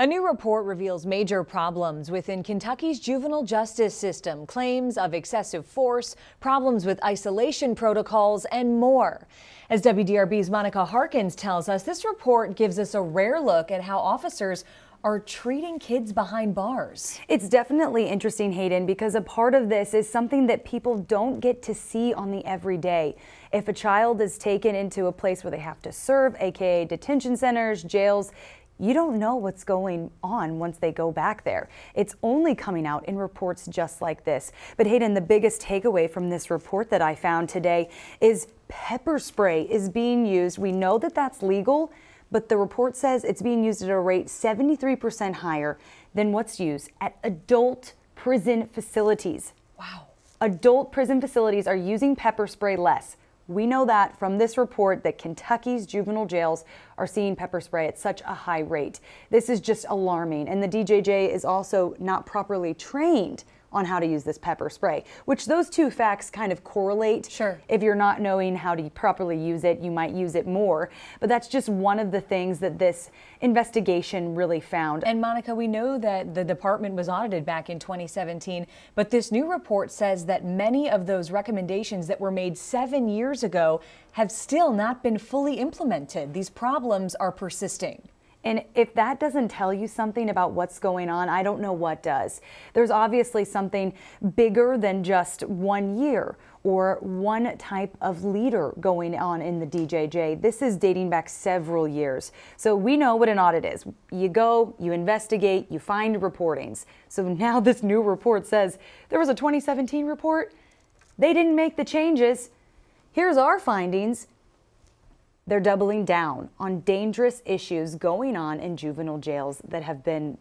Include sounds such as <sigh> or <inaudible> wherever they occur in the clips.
A new report reveals major problems within Kentucky's juvenile justice system, claims of excessive force, problems with isolation protocols, and more. As WDRB's Monica Harkins tells us, this report gives us a rare look at how officers are treating kids behind bars. It's definitely interesting, Hayden, because a part of this is something that people don't get to see on the everyday. If a child is taken into a place where they have to serve, aka detention centers, jails, you don't know what's going on once they go back there. It's only coming out in reports just like this. But Hayden, the biggest takeaway from this report that I found today is pepper spray is being used. We know that that's legal, but the report says it's being used at a rate 73% higher than what's used at adult prison facilities. Wow. Adult prison facilities are using pepper spray less. We know that from this report that Kentucky's juvenile jails are seeing pepper spray at such a high rate. This is just alarming. And the DJJ is also not properly trained on how to use this pepper spray, which those two facts kind of correlate. Sure. If you're not knowing how to properly use it, you might use it more. But that's just one of the things that this investigation really found. And Monica, we know that the department was audited back in 2017, but this new report says that many of those recommendations that were made seven years ago have still not been fully implemented. These problems are persisting. And if that doesn't tell you something about what's going on, I don't know what does. There's obviously something bigger than just one year or one type of leader going on in the DJJ. This is dating back several years. So we know what an audit is. You go, you investigate, you find reportings. So now <laughs> this new report says there was a 2017 report. They didn't make the changes. Here's our findings. They're doubling down on dangerous issues going on in juvenile jails that have been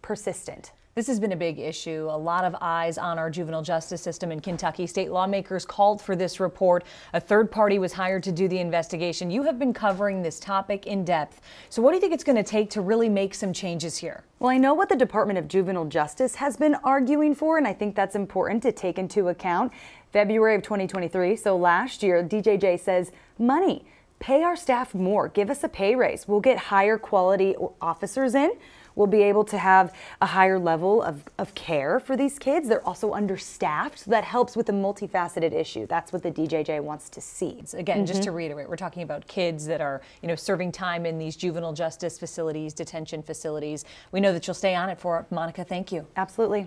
persistent. This has been a big issue. A lot of eyes on our juvenile justice system in Kentucky. State lawmakers called for this report. A third party was hired to do the investigation. You have been covering this topic in depth. So, what do you think it's going to take to really make some changes here? Well, I know what the Department of Juvenile Justice has been arguing for, and I think that's important to take into account. February of 2023, so last year, DJJ says money pay our staff more, give us a pay raise. We'll get higher quality officers in. We'll be able to have a higher level of, of care for these kids. They're also understaffed, so that helps with the multifaceted issue. That's what the DJJ wants to see. Again, mm -hmm. just to reiterate, we're talking about kids that are, you know, serving time in these juvenile justice facilities, detention facilities. We know that you'll stay on it for Monica. Thank you. Absolutely.